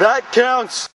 That counts.